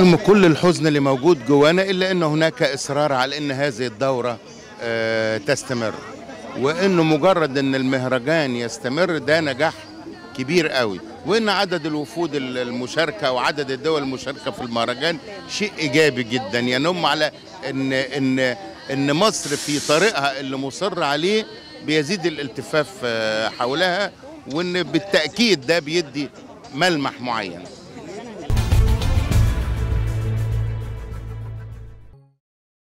رغم كل الحزن اللي موجود جوانا إلا إن هناك إصرار على إن هذه الدورة آه، تستمر. وإنه مجرد إن المهرجان يستمر ده نجاح كبير قوي. وإن عدد الوفود المشاركة وعدد الدول المشاركة في المهرجان شيء إيجابي جدا. ينم على ان ان إن مصر في طريقها اللي مصر عليه بيزيد الالتفاف آه، حولها وإن بالتأكيد ده بيدي ملمح معين.